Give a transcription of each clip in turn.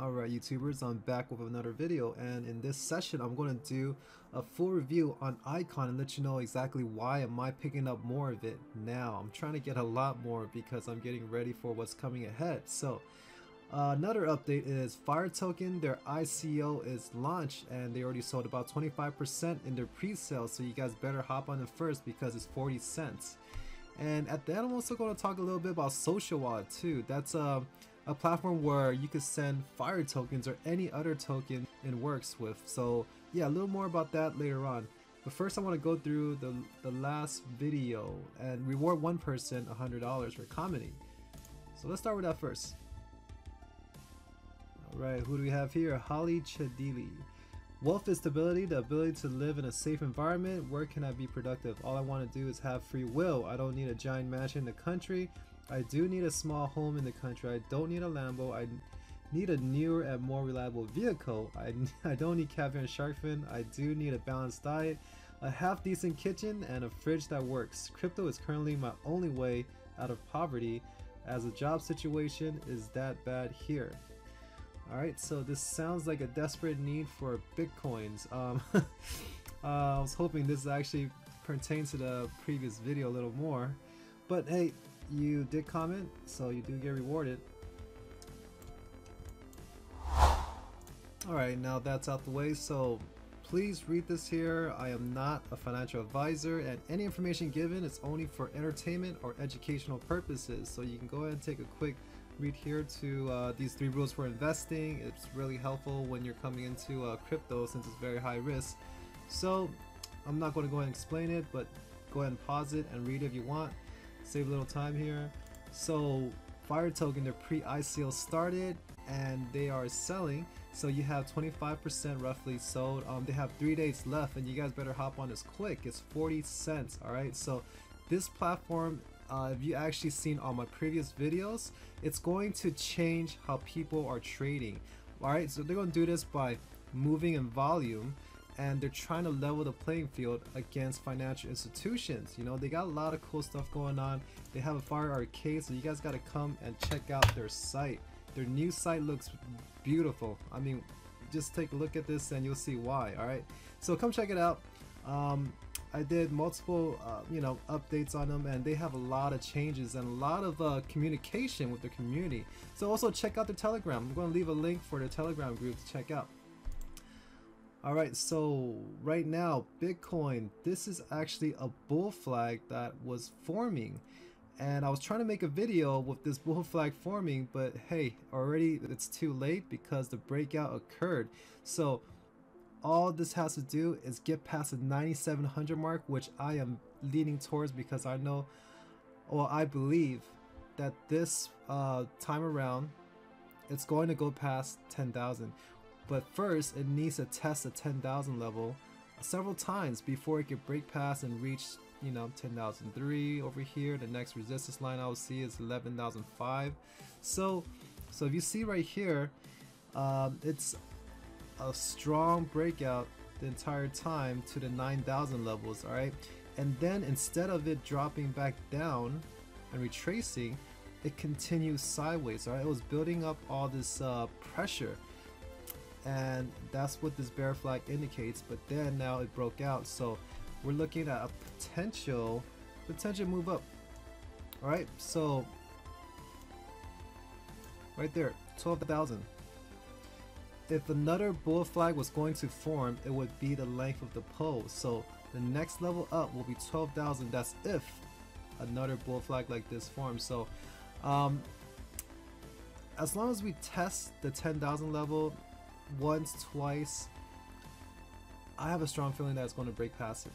Alright YouTubers, I'm back with another video and in this session I'm going to do a full review on Icon and let you know exactly why am I picking up more of it now. I'm trying to get a lot more because I'm getting ready for what's coming ahead. So uh, another update is Fire Token, their ICO is launched and they already sold about 25% in their pre-sale so you guys better hop on it first because it's 40 cents. And at the end I'm also going to talk a little bit about Social Wallet too. That's uh, a platform where you could send fire tokens or any other token it works with. So yeah, a little more about that later on. But first I want to go through the, the last video and reward one person $100 for commenting. So let's start with that first. Alright, who do we have here? Holly Chadili. Wealth is stability, the ability to live in a safe environment. Where can I be productive? All I want to do is have free will. I don't need a giant mansion in the country. I do need a small home in the country. I don't need a Lambo. I need a newer and more reliable vehicle. I, I don't need caviar and shark fin. I do need a balanced diet, a half decent kitchen, and a fridge that works. Crypto is currently my only way out of poverty as the job situation is that bad here. Alright, so this sounds like a desperate need for bitcoins. Um, uh, I was hoping this actually pertains to the previous video a little more. But hey, you did comment, so you do get rewarded. Alright, now that's out the way, so please read this here. I am not a financial advisor and any information given is only for entertainment or educational purposes. So you can go ahead and take a quick read here to uh, these three rules for investing. It's really helpful when you're coming into uh, crypto since it's very high risk. So I'm not going to go ahead and explain it, but go ahead and pause it and read if you want save a little time here. So Fire Token, their pre-ICO started and they are selling. So you have 25% roughly sold. Um, they have three days left and you guys better hop on this quick. It's 40 cents. All right. So this platform, uh, if you actually seen all my previous videos, it's going to change how people are trading. All right. So they're going to do this by moving in volume and they're trying to level the playing field against financial institutions. You know, they got a lot of cool stuff going on. They have a Fire Arcade, so you guys got to come and check out their site. Their new site looks beautiful. I mean, just take a look at this and you'll see why. All right, so come check it out. Um, I did multiple, uh, you know, updates on them, and they have a lot of changes and a lot of uh, communication with the community. So also check out their Telegram. I'm going to leave a link for their Telegram group to check out. Alright, so right now, Bitcoin, this is actually a bull flag that was forming. And I was trying to make a video with this bull flag forming, but hey, already it's too late because the breakout occurred. So all this has to do is get past the 9700 mark, which I am leaning towards because I know, or I believe that this uh, time around, it's going to go past 10,000 but first, it needs to test the 10,000 level several times before it can break past and reach, you know, 10,003 over here. The next resistance line I will see is 11,005. So, so if you see right here, um, it's a strong breakout the entire time to the 9,000 levels, alright? And then instead of it dropping back down and retracing, it continues sideways, alright? It was building up all this uh, pressure and that's what this bear flag indicates but then now it broke out. So we're looking at a potential potential move up. All right so right there 12,000 if another bull flag was going to form it would be the length of the pole. So the next level up will be 12,000 that's if another bull flag like this forms. So um, as long as we test the 10,000 level once, twice, I have a strong feeling that it's going to break past it.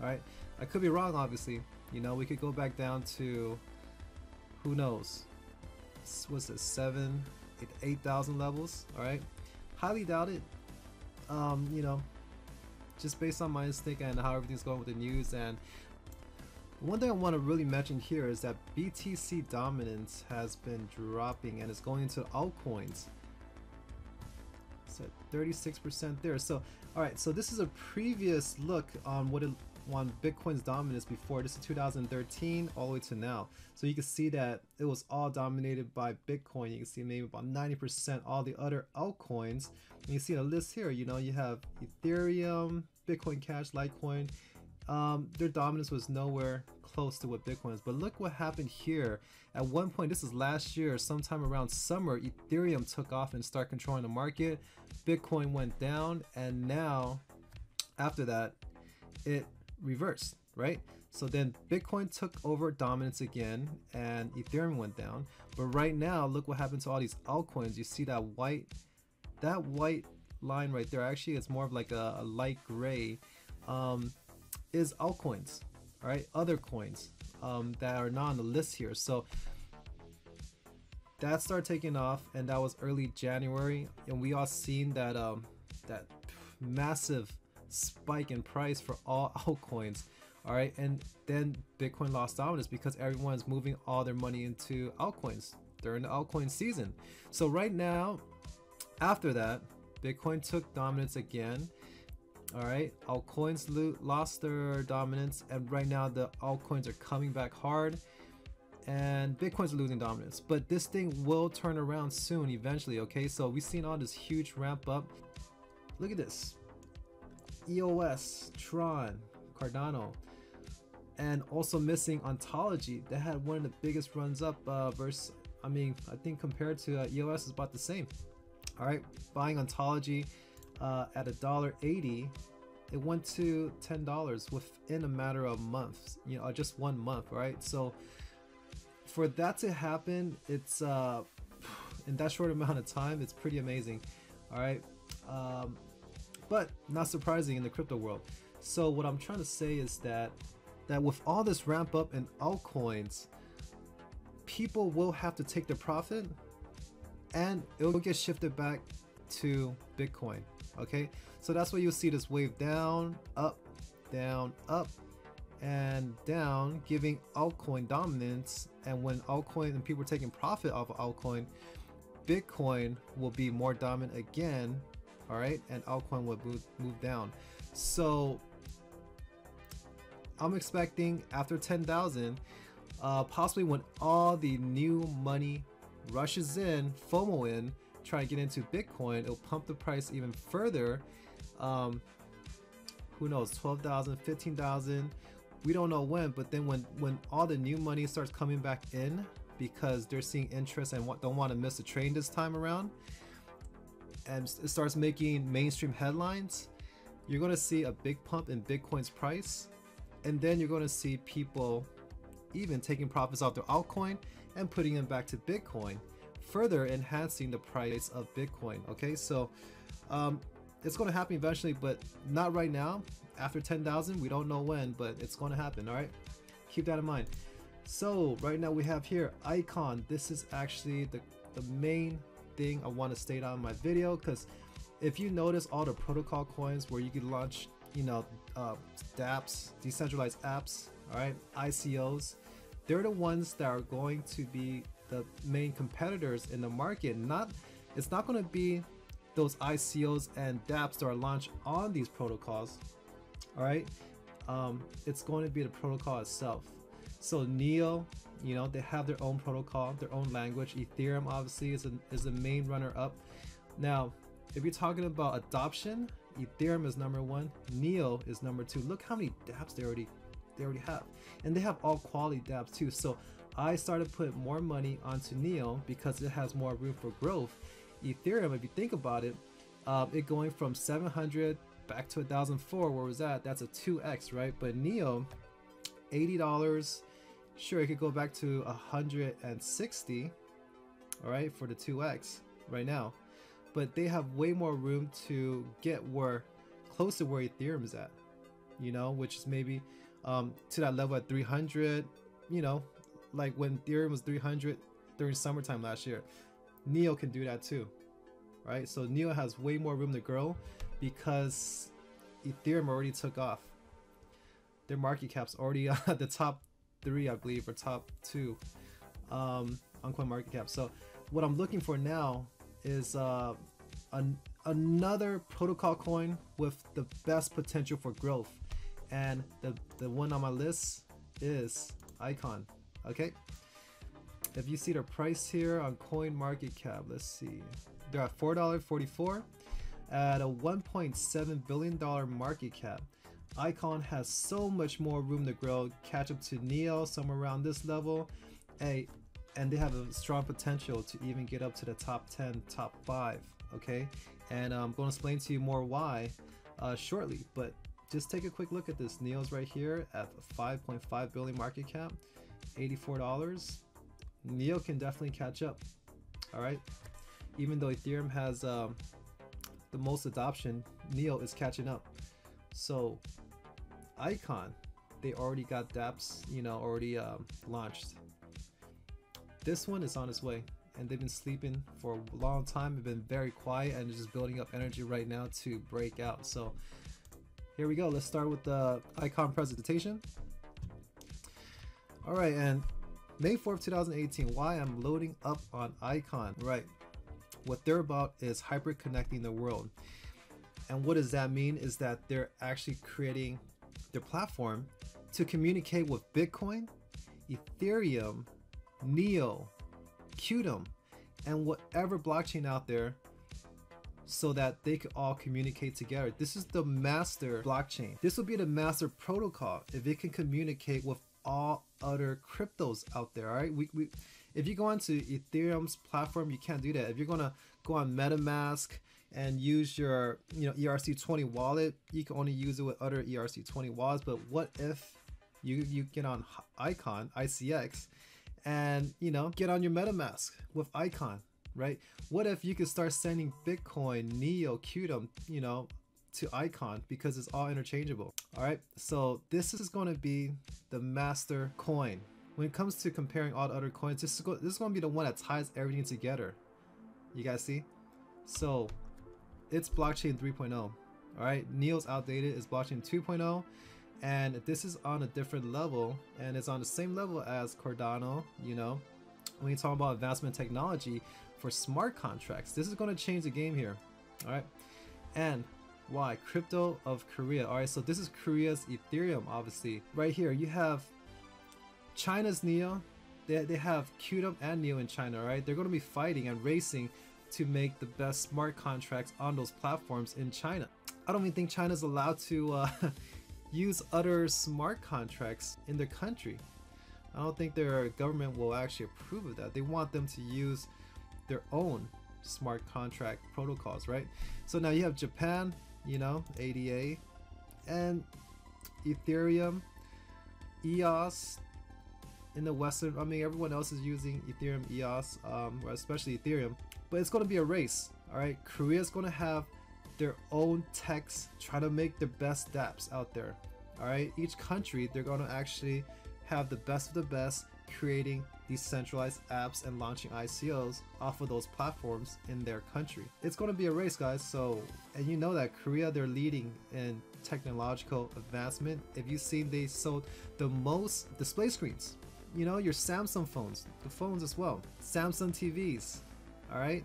Alright? I could be wrong, obviously. You know, we could go back down to, who knows, what's it, 7, 8,000 levels, alright? Highly doubt it. Um, you know, just based on my instinct and how everything's going with the news and one thing I want to really mention here is that BTC dominance has been dropping and it's going into altcoins at 36% there. So, all right, so this is a previous look on what it on Bitcoin's dominance before. This is 2013 all the way to now. So you can see that it was all dominated by Bitcoin. You can see maybe about 90% all the other altcoins. And you see the list here. You know, you have Ethereum, Bitcoin Cash, Litecoin. Um, their dominance was nowhere close to what Bitcoin is. But look what happened here. At one point, this is last year, sometime around summer, Ethereum took off and started controlling the market. Bitcoin went down, and now after that, it reversed, right? So then Bitcoin took over dominance again and Ethereum went down. But right now, look what happened to all these altcoins. You see that white, that white line right there. Actually, it's more of like a, a light gray. Um, is altcoins, all right? Other coins um, that are not on the list here. So that started taking off, and that was early January, and we all seen that um, that massive spike in price for all altcoins all right and then bitcoin lost dominance because everyone's moving all their money into altcoins during the altcoin season so right now after that bitcoin took dominance again all right altcoins lost their dominance and right now the altcoins are coming back hard and bitcoin's losing dominance. But this thing will turn around soon eventually okay? So we've seen all this huge ramp up. Look at this. EOS, Tron, Cardano, and also missing Ontology. That had one of the biggest runs up uh, versus, I mean, I think compared to uh, EOS is about the same. All right, buying Ontology uh, at a dollar eighty, it went to ten dollars within a matter of months. You know, just one month, right? So for that to happen, it's uh, in that short amount of time, it's pretty amazing. All right. Um, but not surprising in the crypto world. So what I'm trying to say is that that with all this ramp up in altcoins, people will have to take their profit and it will get shifted back to Bitcoin. Okay, so that's why you'll see this wave down, up, down, up, and down, giving altcoin dominance. And when altcoin and people are taking profit off of altcoin, Bitcoin will be more dominant again all right? And altcoin will move, move down. So i'm expecting after 10000 uh, possibly when all the new money rushes in fomo in trying to get into bitcoin it'll pump the price even further um, who knows 12000 15000 we don't know when but then when when all the new money starts coming back in because they're seeing interest and don't want to miss the train this time around and it starts making mainstream headlines, you're going to see a big pump in Bitcoin's price. And then you're going to see people even taking profits off their altcoin and putting them back to Bitcoin, further enhancing the price of Bitcoin. Okay, so um, it's going to happen eventually, but not right now. After 10,000, we don't know when, but it's going to happen. All right, keep that in mind. So right now we have here Icon. This is actually the, the main thing I want to state on my video because if you notice all the protocol coins where you can launch, you know, uh, dApps, decentralized apps, all right, ICOs, they're the ones that are going to be the main competitors in the market. Not, it's not going to be those ICOs and dApps that are launched on these protocols. All right, um, it's going to be the protocol itself. So Neo, you know, they have their own protocol, their own language. Ethereum obviously is a, is the main runner up. Now, if you're talking about adoption, Ethereum is number one, Neo is number two. Look how many dApps they already they already have, and they have all quality dApps too. So I started putting more money onto Neo because it has more room for growth. Ethereum, if you think about it, um, it going from 700 back to 1004, where was that? That's a 2x, right? But Neo, $80 Sure, it could go back to 160, all right, for the 2x right now. But they have way more room to get where close to where Ethereum is at, you know, which is maybe um, to that level at 300, you know, like when Ethereum was 300 during summertime last year. Neo can do that too, right? So Neo has way more room to grow because Ethereum already took off. Their market cap's already at the top three, I believe, or top two um, on CoinMarketCap. So what I'm looking for now is uh, an, another protocol coin with the best potential for growth. and the the one on my list is Icon. Okay. If you see the price here on Coin Market Cap, let's see, they're at four dollar forty four at a 1.7 billion dollar market cap. Icon has so much more room to grow, catch up to Neo somewhere around this level. Hey, and they have a strong potential to even get up to the top 10, top 5. Okay, and I'm going to explain to you more why uh, shortly. But just take a quick look at this. Neo's right here at 5.5 billion market cap, $84. Neo can definitely catch up. All right, even though Ethereum has um, the most adoption, Neo is catching up. So, Icon, they already got DApps, you know, already um, launched. This one is on its way, and they've been sleeping for a long time. They've been very quiet and just building up energy right now to break out. So, here we go. Let's start with the Icon presentation. All right, and May 4th, 2018, why I'm loading up on Icon. Right, what they're about is hyper connecting the world. And what does that mean is that they're actually creating their platform to communicate with Bitcoin, Ethereum, Neo, Qtum, and whatever blockchain out there so that they could all communicate together. This is the master blockchain. This will be the master protocol if it can communicate with all other cryptos out there. All right, we, we if you go onto Ethereum's platform, you can't do that. If you're gonna go on MetaMask and use your you know ERC20 wallet, you can only use it with other ERC20 wallets. But what if you you get on Icon ICX and you know get on your MetaMask with Icon, right? What if you could start sending Bitcoin, Neo, Qtum, you know, to Icon because it's all interchangeable. All right, so this is going to be the master coin when it comes to comparing all the other coins, this is, go this is going to be the one that ties everything together. You guys see? So, it's blockchain 3.0. Alright, Neo's outdated, it's blockchain 2.0. And this is on a different level, and it's on the same level as Cardano, you know. When you talk about advancement technology for smart contracts, this is going to change the game here. Alright, and why? Crypto of Korea. Alright, so this is Korea's Ethereum, obviously. Right here, you have China's Neo, they, they have Qtum and Neo in China, right? They're going to be fighting and racing to make the best smart contracts on those platforms in China. I don't even think China's allowed to uh, use other smart contracts in their country. I don't think their government will actually approve of that. They want them to use their own smart contract protocols, right? So now you have Japan, you know, ADA, and Ethereum, EOS, in the Western, I mean, everyone else is using Ethereum EOS, um, especially Ethereum, but it's going to be a race. All right, Korea's going to have their own techs try to make the best dApps out there. All right, each country they're going to actually have the best of the best creating decentralized apps and launching ICOs off of those platforms in their country. It's going to be a race, guys. So, and you know that Korea they're leading in technological advancement. If you've seen, they sold the most display screens you know, your Samsung phones, the phones as well, Samsung TVs, all right?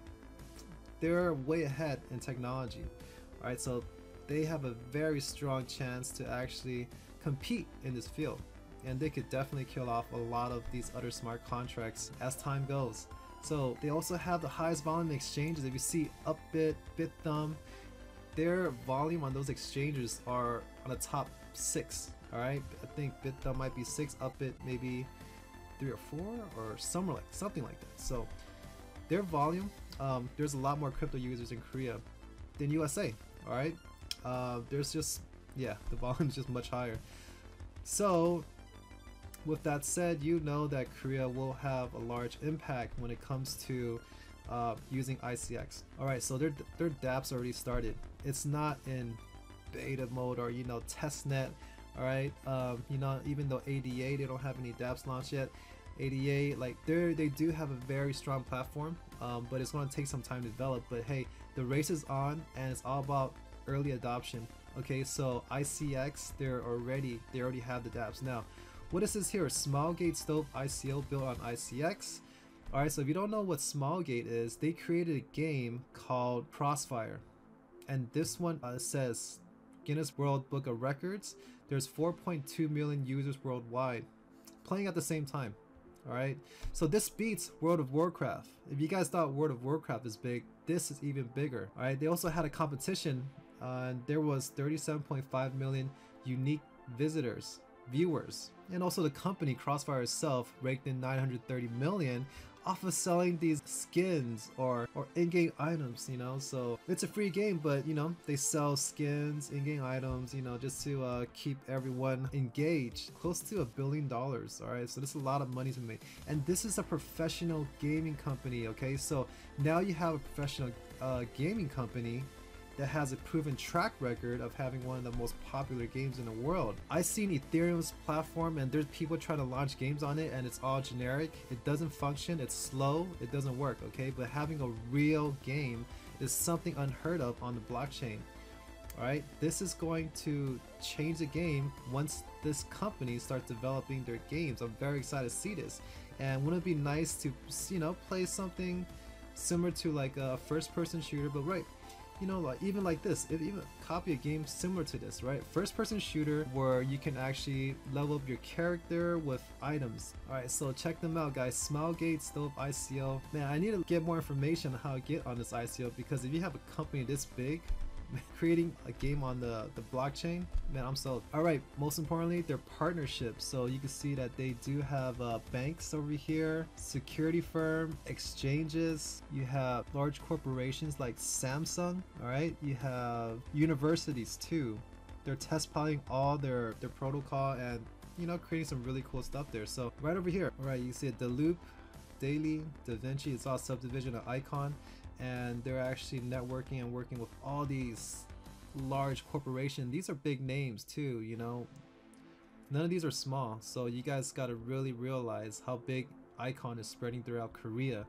They're way ahead in technology, all right? So they have a very strong chance to actually compete in this field. And they could definitely kill off a lot of these other smart contracts as time goes. So they also have the highest volume exchanges. If you see Upbit, Bithumb, their volume on those exchanges are on the top six. All right, I think Bithumb might be six, Upbit maybe three or four or somewhere like something like that. So their volume, um, there's a lot more crypto users in Korea than USA. All right, uh, there's just yeah, the volume is just much higher. So with that said, you know that Korea will have a large impact when it comes to uh, using ICX. All right, so their their DApps already started. It's not in beta mode or you know testnet. All right, um, you know even though ADA they don't have any DApps launched yet, ADA, like they they do have a very strong platform, um, but it's going to take some time to develop. But hey, the race is on, and it's all about early adoption. Okay, so ICX, they're already they already have the dApps now. What is this here? Smilegate Stove ICO built on ICX. Alright, so if you don't know what Smilegate is, they created a game called Crossfire. And this one uh, says Guinness World Book of Records. There's 4.2 million users worldwide playing at the same time. Alright, so this beats World of Warcraft. If you guys thought World of Warcraft is big, this is even bigger. Alright, they also had a competition uh, and there was 37.5 million unique visitors, viewers. And also the company Crossfire itself raked in 930 million off of selling these skins or or in-game items you know? So it's a free game but you know they sell skins in-game items you know just to uh, keep everyone engaged. Close to a billion dollars all right? So there's a lot of money to make. And this is a professional gaming company okay? So now you have a professional uh, gaming company that has a proven track record of having one of the most popular games in the world. I've seen Ethereum's platform and there's people trying to launch games on it and it's all generic. It doesn't function, it's slow, it doesn't work, okay? But having a real game is something unheard of on the blockchain. Alright, this is going to change the game once this company starts developing their games. I'm very excited to see this. And wouldn't it be nice to, you know, play something similar to like a first person shooter, but right, you know, like even like this, if even copy a game similar to this, right? First person shooter where you can actually level up your character with items. Alright, so check them out guys. Smilegate Stove ICO. Man, I need to get more information on how to get on this ICO because if you have a company this big, creating a game on the, the blockchain, man, I'm sold. All right, most importantly, their partnerships. So you can see that they do have uh, banks over here, security firm, exchanges. You have large corporations like Samsung. All right, you have universities too. They're test piloting all their their protocol and you know creating some really cool stuff there. So right over here, all right, you see it, the Loop, Dayli, DaVinci. It's all subdivision of Icon and they're actually networking and working with all these large corporations. These are big names too, you know. None of these are small, so you guys got to really realize how big Icon is spreading throughout Korea.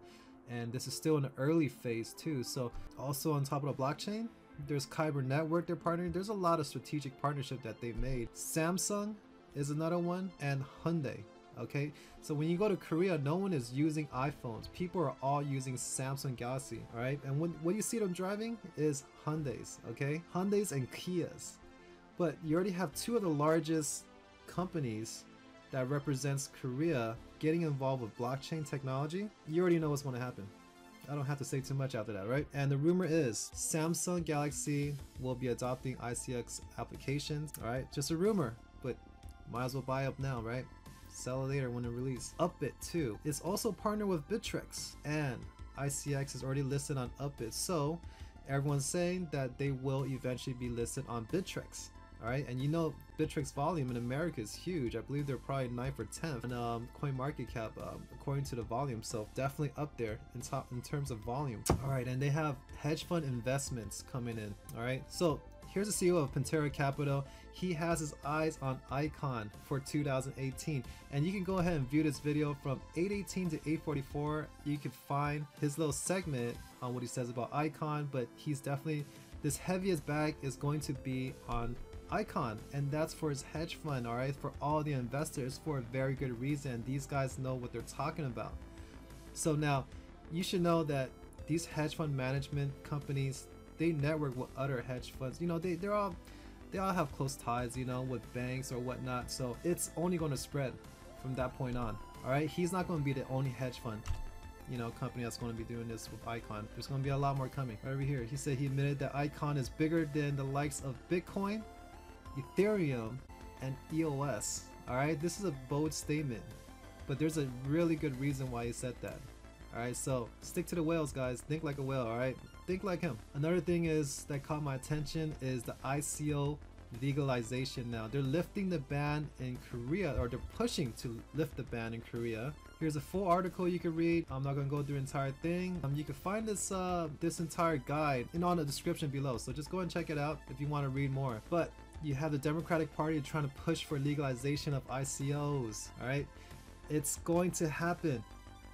And this is still in the early phase too. So also on top of the blockchain, there's Kyber Network they're partnering. There's a lot of strategic partnership that they made. Samsung is another one and Hyundai okay? So when you go to korea no one is using iphones. People are all using samsung galaxy all right? And when, what you see them driving is hyundais okay? Hyundais and kias. But you already have two of the largest companies that represents korea getting involved with blockchain technology. You already know what's going to happen. I don't have to say too much after that, right? And the rumor is Samsung Galaxy will be adopting ICX applications, all right? Just a rumor, but might as well buy up now, right? Sell it later when it release. Upbit too It's also partnered with Bittrex and ICX is already listed on Upbit so everyone's saying that they will eventually be listed on Bittrex. Alright, and you know Bittrex volume in America is huge. I believe they're probably 9th or 10th on um, CoinMarketCap um, according to the volume. So definitely up there in top in terms of volume. Alright, and they have hedge fund investments coming in. Alright, so Here's the CEO of Pantera Capital. He has his eyes on Icon for 2018. And you can go ahead and view this video from 818 to 844. You can find his little segment on what he says about Icon, but he's definitely, this heaviest bag is going to be on Icon, and that's for his hedge fund, alright? For all the investors for a very good reason. These guys know what they're talking about. So now, you should know that these hedge fund management companies they network with other hedge funds. You know, they they're all they all have close ties, you know, with banks or whatnot. So it's only going to spread from that point on. All right, he's not going to be the only hedge fund, you know, company that's going to be doing this with Icon. There's going to be a lot more coming. Right over here, he said he admitted that Icon is bigger than the likes of Bitcoin, Ethereum, and EOS. All right, this is a bold statement, but there's a really good reason why he said that. Alright, so stick to the whales, guys. Think like a whale, alright? Think like him. Another thing is that caught my attention is the ICO legalization now. They're lifting the ban in Korea, or they're pushing to lift the ban in Korea. Here's a full article you can read. I'm not gonna go through the entire thing. Um, you can find this uh, this entire guide in on the description below. So just go and check it out if you want to read more. But you have the Democratic Party trying to push for legalization of ICOs. All right, it's going to happen.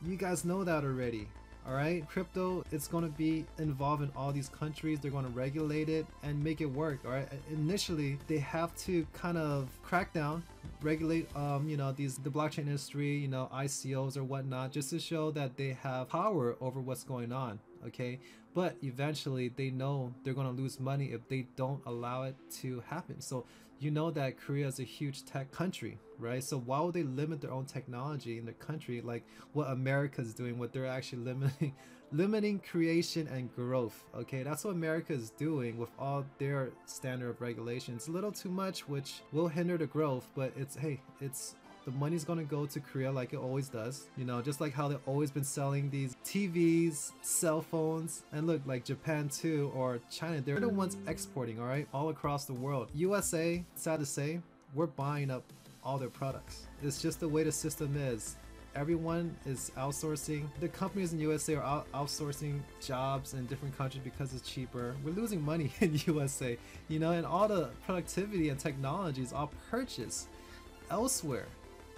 You guys know that already. Alright, crypto, it's going to be involved in all these countries. They're going to regulate it and make it work. Alright, initially, they have to kind of crack down, regulate, um, you know, these the blockchain industry, you know, ICOs or whatnot, just to show that they have power over what's going on. Okay, but eventually they know they're going to lose money if they don't allow it to happen. So you know that Korea is a huge tech country, right? So why would they limit their own technology in their country like what America is doing, what they're actually limiting limiting creation and growth. Okay, that's what America is doing with all their standard of regulations. A little too much, which will hinder the growth, but it's hey, it's the money's gonna go to Korea like it always does. You know, just like how they've always been selling these TVs, cell phones, and look, like Japan too, or China, they're the ones exporting, alright, all across the world. USA, sad to say, we're buying up all their products. It's just the way the system is everyone is outsourcing. The companies in USA are out outsourcing jobs in different countries because it's cheaper. We're losing money in USA, you know, and all the productivity and technology is all purchased elsewhere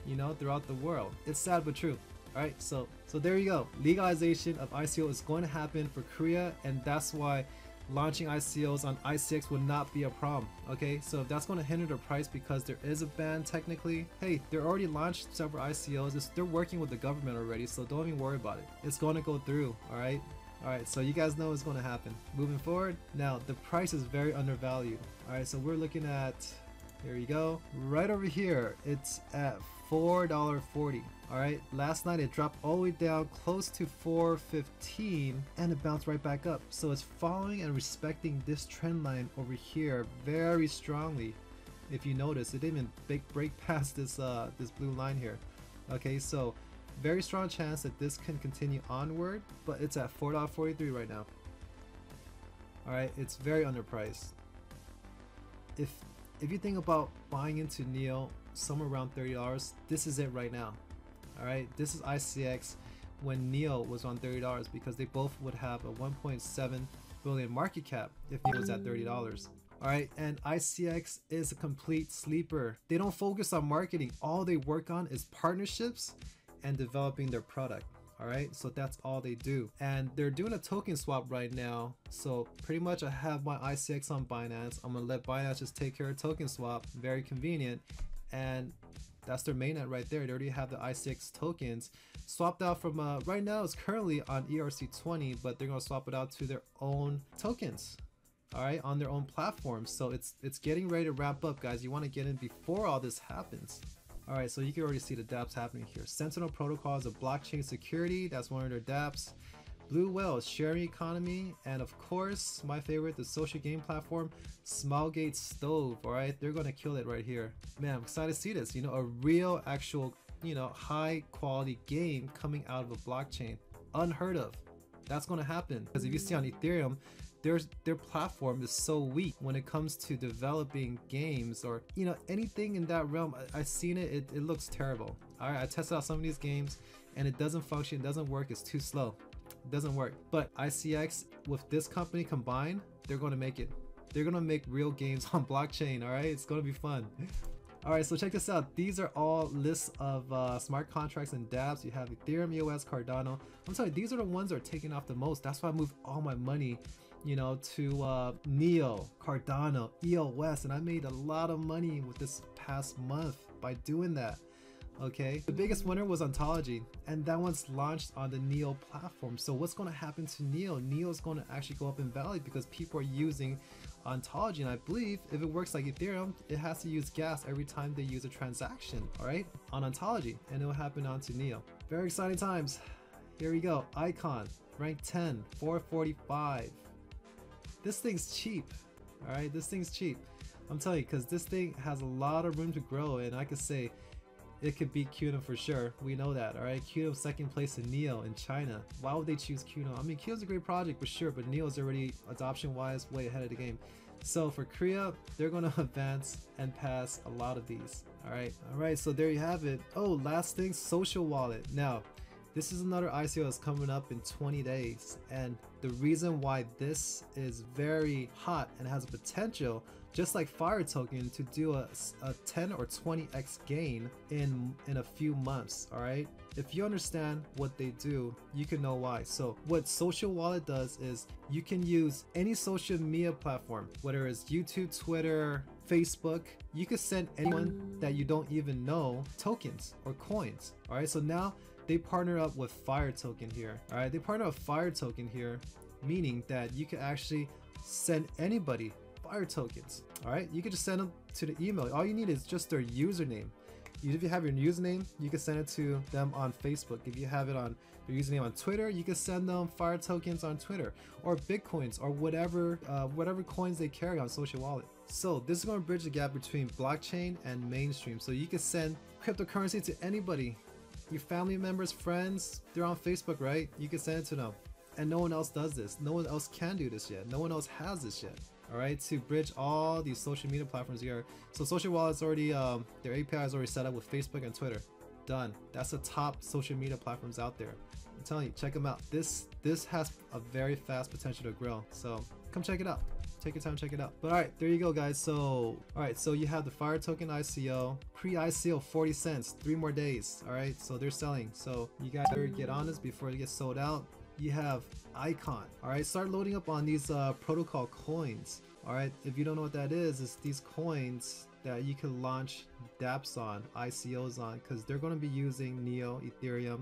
you know, throughout the world. It's sad but true. Alright, so so there you go. Legalization of ICO is going to happen for Korea, and that's why launching ICOs on ICX would not be a problem. Okay, so if that's going to hinder the price because there is a ban technically, hey, they're already launched several ICOs. It's, they're working with the government already, so don't even worry about it. It's going to go through. All right. Alright, so you guys know what's going to happen. Moving forward, now the price is very undervalued. Alright, so we're looking at, here you go, right over here, it's at $4.40. Alright, last night it dropped all the way down close to 415 and it bounced right back up. So it's following and respecting this trend line over here very strongly. If you notice, it didn't even break, break past this uh, this blue line here. Okay, so very strong chance that this can continue onward, but it's at $4.43 right now. Alright, it's very underpriced. If if you think about buying into NEO somewhere around $30. This is it right now. Alright, this is ICX when NEO was on $30 because they both would have a 1.7 billion market cap if NEO was at $30. Alright, and ICX is a complete sleeper. They don't focus on marketing. All they work on is partnerships and developing their product. Alright, so that's all they do. And they're doing a token swap right now. So pretty much I have my ICX on Binance. I'm gonna let Binance just take care of token swap. Very convenient and that's their mainnet right there. They already have the ICX tokens swapped out from uh, right now it's currently on ERC20, but they're gonna swap it out to their own tokens. All right, on their own platform. So it's it's getting ready to wrap up, guys. You want to get in before all this happens. All right, so you can already see the dApps happening here. Sentinel Protocol is a blockchain security. That's one of their dApps. Blue Whale, sharing economy, and of course, my favorite, the social game platform, Smilegate Stove. All right, they're gonna kill it right here. Man, I'm excited to see this. You know, a real, actual, you know, high quality game coming out of a blockchain, unheard of. That's gonna happen because if you see on Ethereum, there's their platform is so weak when it comes to developing games or you know anything in that realm. I, have seen it, it, it looks terrible. All right, I tested out some of these games and it doesn't function, it doesn't work, it's too slow doesn't work. But ICX with this company combined, they're going to make it. They're going to make real games on blockchain, all right? It's going to be fun. All right, so check this out. These are all lists of uh, smart contracts and dApps. You have Ethereum, EOS, Cardano. I'm sorry, these are the ones that are taking off the most. That's why I moved all my money, you know, to uh, Neo, Cardano, EOS, and I made a lot of money with this past month by doing that okay? The biggest winner was Ontology, and that one's launched on the Neo platform. So what's to happen to Neo? Neo is to actually go up in value because people are using Ontology, and I believe if it works like Ethereum, it has to use gas every time they use a transaction, all right, on Ontology, and it will happen onto Neo. Very exciting times. Here we go. Icon, rank 10, 445. This thing's cheap, all right? This thing's cheap. I'm telling you, because this thing has a lot of room to grow, and I could say it could beat Qtum for sure. We know that, alright? Qtum second place in Neo in China. Why would they choose Qtum? I mean, Qtum's a great project for sure, but Neo is already adoption-wise way ahead of the game. So for Korea, they're going to advance and pass a lot of these. Alright, alright, so there you have it. Oh, last thing, Social Wallet. Now, this is another ICO that's coming up in 20 days, and the reason why this is very hot and has a potential just like Fire Token to do a, a 10 or 20x gain in in a few months all right if you understand what they do you can know why. So what social wallet does is you can use any social media platform whether it's youtube twitter facebook. You can send anyone that you don't even know tokens or coins all right so now they partner up with fire token here all right they partner up fire token here meaning that you can actually send anybody fire tokens. All right, you can just send them to the email. All you need is just their username. If you have your username, you can send it to them on Facebook. If you have it on their username on Twitter, you can send them fire tokens on Twitter or bitcoins or whatever uh, whatever coins they carry on social wallet. So this is going to bridge the gap between blockchain and mainstream. So you can send cryptocurrency to anybody, your family members, friends. They're on Facebook, right? You can send it to them, and no one else does this. No one else can do this yet. No one else has this yet all right to bridge all these social media platforms here. So social wallets already um, their api is already set up with facebook and twitter. Done. That's the top social media platforms out there. I'm telling you check them out. This this has a very fast potential to grow. So come check it out. Take your time check it out. But all right there you go guys. So all right so you have the fire token ico pre-ico 40 cents three more days. All right so they're selling. So you guys better get on this before it gets sold out you have icon. All right start loading up on these uh, protocol coins. All right if you don't know what that is it's these coins that you can launch dapps on icos on because they're going to be using neo ethereum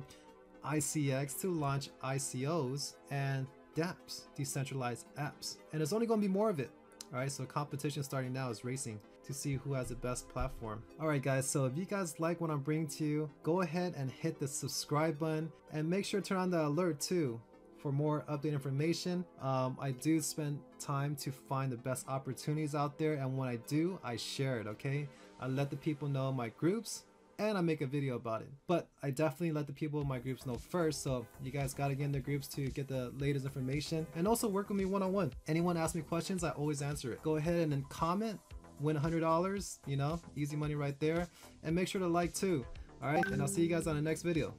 icx to launch icos and dapps decentralized apps. And there's only going to be more of it. All right so competition starting now is racing to see who has the best platform. Alright guys, so if you guys like what I'm bringing to you, go ahead and hit the subscribe button and make sure to turn on the alert too for more update information. Um, I do spend time to find the best opportunities out there and when I do, I share it, okay? I let the people know my groups and I make a video about it. But I definitely let the people in my groups know first, so you guys gotta get in the groups to get the latest information and also work with me one-on-one. -on -one. Anyone ask me questions, I always answer it. Go ahead and then comment, win $100, you know, easy money right there, and make sure to like too. All right, and I'll see you guys on the next video.